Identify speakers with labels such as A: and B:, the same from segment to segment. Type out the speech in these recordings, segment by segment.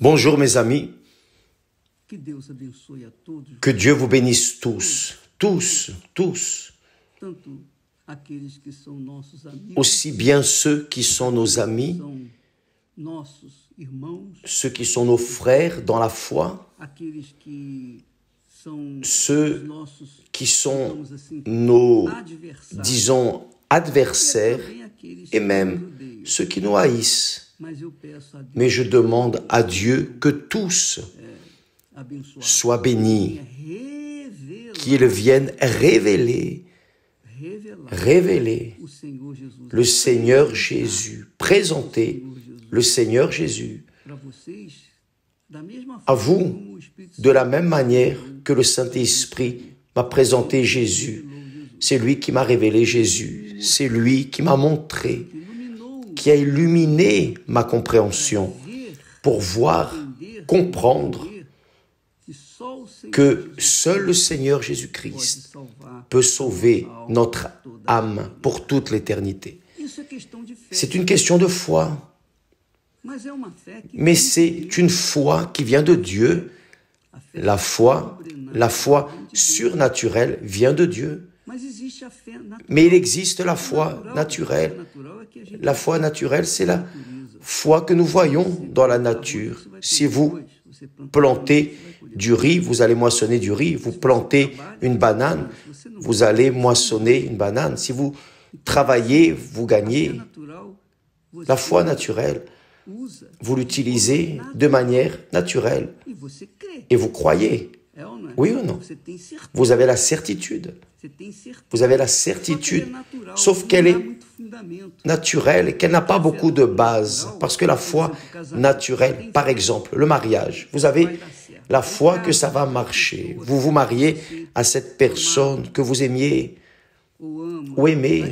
A: Bonjour mes amis. Que Dieu vous bénisse tous, tous, tous. Aussi bien ceux qui sont nos amis, ceux qui sont nos frères dans la foi, ceux qui sont nos, disons, adversaires et même ceux qui nous haïssent. Mais je demande à Dieu que tous soient bénis, qu'ils viennent révéler, révéler le Seigneur Jésus, présenter le Seigneur Jésus à vous de la même manière que le Saint-Esprit m'a présenté Jésus. C'est lui qui m'a révélé Jésus. C'est lui qui m'a montré, qui a illuminé ma compréhension pour voir, comprendre que seul le Seigneur Jésus-Christ peut sauver notre âme pour toute l'éternité. C'est une question de foi. Mais c'est une foi qui vient de Dieu. La foi, la foi surnaturelle vient de Dieu. Mais il existe la foi naturelle. La foi naturelle, c'est la foi que nous voyons dans la nature. Si vous plantez du riz, vous allez moissonner du riz. Vous plantez une banane, vous allez moissonner une banane. Si vous travaillez, vous gagnez. La foi naturelle, vous l'utilisez de manière naturelle et vous croyez. Oui ou non? Vous avez la certitude. Vous avez la certitude, sauf qu'elle est naturelle et qu'elle n'a pas beaucoup de base. Parce que la foi naturelle, par exemple, le mariage, vous avez la foi que ça va marcher. Vous vous mariez à cette personne que vous aimiez ou aimez.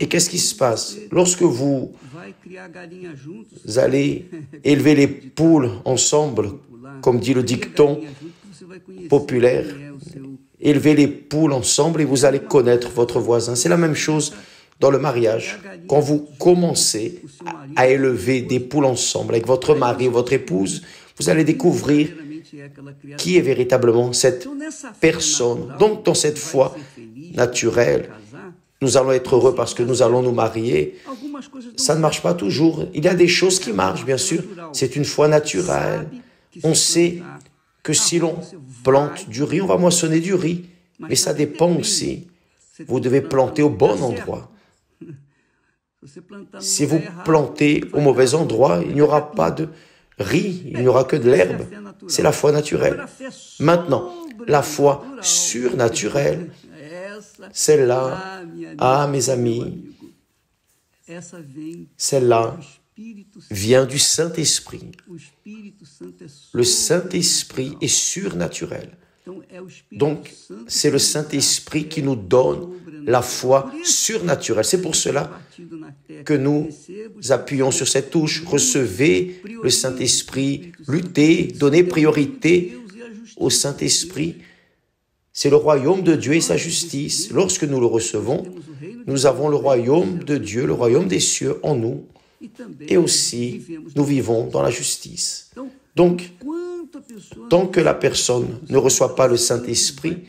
A: Et qu'est-ce qui se passe? Lorsque vous allez élever les poules ensemble, comme dit le dicton populaire, élevez les poules ensemble et vous allez connaître votre voisin. C'est la même chose dans le mariage. Quand vous commencez à élever des poules ensemble avec votre mari, votre épouse, vous allez découvrir qui est véritablement cette personne. Donc dans cette foi naturelle, nous allons être heureux parce que nous allons nous marier. Ça ne marche pas toujours. Il y a des choses qui marchent, bien sûr. C'est une foi naturelle. On sait que si l'on plante du riz, on va moissonner du riz. Mais ça dépend aussi. Vous devez planter au bon endroit. Si vous plantez au mauvais endroit, il n'y aura pas de riz, il n'y aura que de l'herbe. C'est la foi naturelle. Maintenant, la foi surnaturelle, celle-là, ah mes amis, celle-là vient du Saint-Esprit. Le Saint-Esprit est surnaturel. Donc, c'est le Saint-Esprit qui nous donne la foi surnaturelle. C'est pour cela que nous appuyons sur cette touche. Recevez le Saint-Esprit, luttez, donnez priorité au Saint-Esprit. C'est le royaume de Dieu et sa justice. Lorsque nous le recevons, nous avons le royaume de Dieu, le royaume des cieux en nous. Et aussi, nous vivons dans la justice. Donc, tant que la personne ne reçoit pas le Saint-Esprit,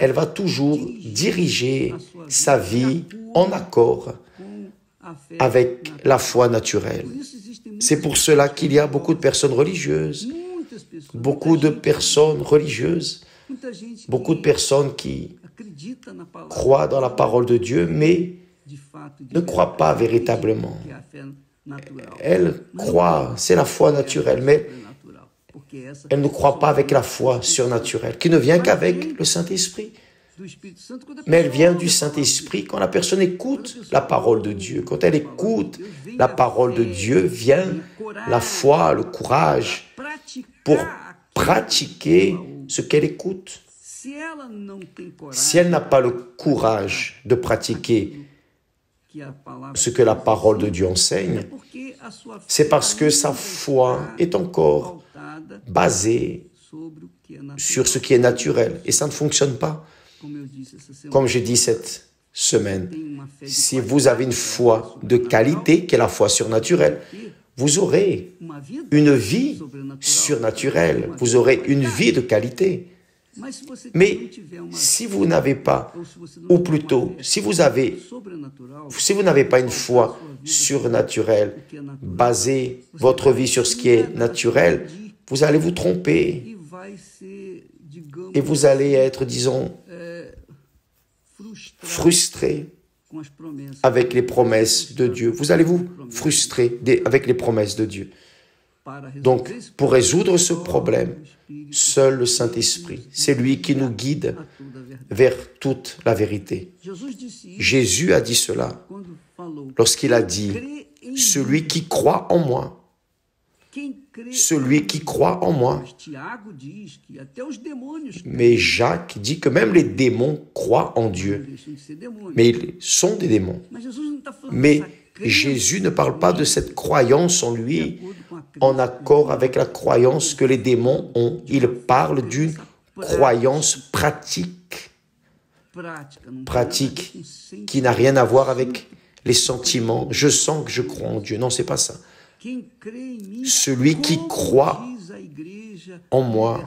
A: elle va toujours diriger sa vie en accord avec la foi naturelle. C'est pour cela qu'il y a beaucoup de personnes religieuses, beaucoup de personnes religieuses, beaucoup de personnes qui croient dans la parole de Dieu, mais ne croient pas véritablement. Elles croient, c'est la foi naturelle, mais elles ne croient pas avec la foi surnaturelle, qui ne vient qu'avec le Saint-Esprit. Mais elle vient du Saint-Esprit quand la personne écoute la parole de Dieu. Quand elle écoute la parole de Dieu, vient la foi, le courage pour pratiquer ce qu'elle écoute. Si elle n'a pas le courage de pratiquer ce que la parole de Dieu enseigne, c'est parce que sa foi est encore basée sur ce qui est naturel. Et ça ne fonctionne pas. Comme j'ai dit cette semaine, si vous avez une foi de qualité, qui est la foi surnaturelle, vous aurez une vie surnaturelle, vous aurez une vie de qualité. Mais si vous n'avez pas, ou plutôt, si vous avez, si vous n'avez pas une foi surnaturelle, basée votre vie sur ce qui est naturel, vous allez vous tromper et vous allez être, disons, frustré avec les promesses de Dieu. Vous allez vous frustrer avec les promesses de Dieu. Donc, pour résoudre ce problème, seul le Saint-Esprit, c'est lui qui nous guide vers toute la vérité. Jésus a dit cela lorsqu'il a dit, celui qui croit en moi, celui qui croit en moi. Mais Jacques dit que même les démons croient en Dieu. Mais ils sont des démons. Mais Jésus ne parle pas de cette croyance en lui en accord avec la croyance que les démons ont. Il parle d'une croyance pratique. Pratique qui n'a rien à voir avec les sentiments. Je sens que je crois en Dieu. Non, c'est pas ça. Celui qui croit en moi,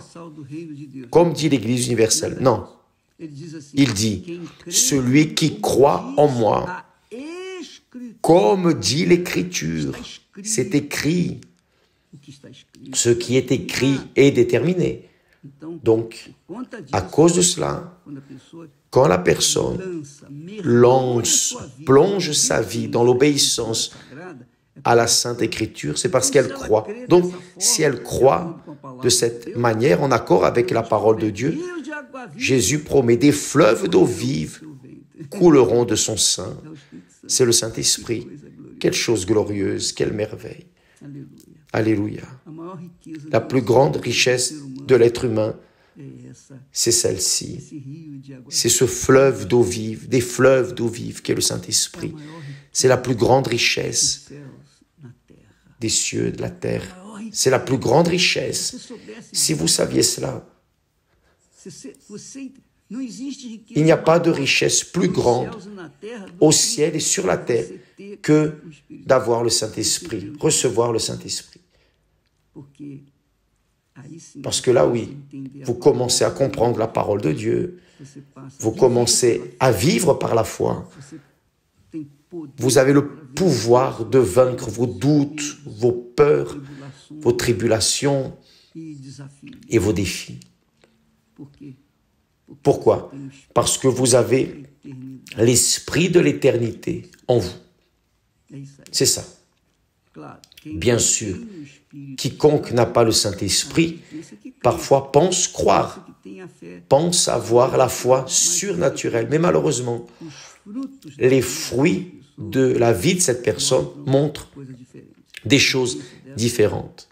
A: comme dit l'Église universelle. Non. Il dit, celui qui croit en moi, comme dit l'Écriture, c'est écrit. Ce qui est écrit est déterminé. Donc, à cause de cela, quand la personne lance, plonge sa vie dans l'obéissance à la Sainte Écriture, c'est parce qu'elle croit. Donc, si elle croit de cette manière, en accord avec la parole de Dieu, Jésus promet des fleuves d'eau vive couleront de son sein. C'est le Saint-Esprit. Quelle chose glorieuse, quelle merveille. Alléluia. La plus grande richesse de l'être humain, c'est celle-ci. C'est ce fleuve d'eau vive, des fleuves d'eau vive qu'est le Saint-Esprit. C'est la plus grande richesse des cieux, de la terre. C'est la plus grande richesse. Si vous saviez cela, il n'y a pas de richesse plus grande au ciel et sur la terre que d'avoir le Saint-Esprit, recevoir le Saint-Esprit. Parce que là, oui, vous commencez à comprendre la parole de Dieu, vous commencez à vivre par la foi, vous avez le pouvoir de vaincre vos doutes, vos peurs, vos tribulations et vos défis. Pourquoi? Parce que vous avez l'esprit de l'éternité en vous. C'est ça. Bien sûr, quiconque n'a pas le Saint-Esprit, parfois pense croire, pense avoir la foi surnaturelle. Mais malheureusement, les fruits de la vie de cette personne montre des choses différentes.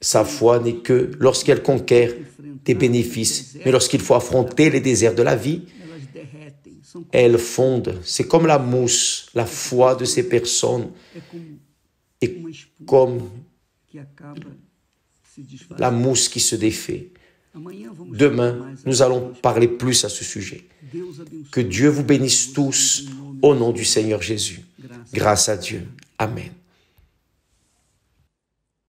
A: Sa foi n'est que lorsqu'elle conquiert des bénéfices, mais lorsqu'il faut affronter les déserts de la vie, elle fonde. C'est comme la mousse, la foi de ces personnes est comme la mousse qui se défait. Demain, nous allons parler plus à ce sujet. Que Dieu vous bénisse tous au nom du Seigneur Jésus. Grâce à Dieu. Amen.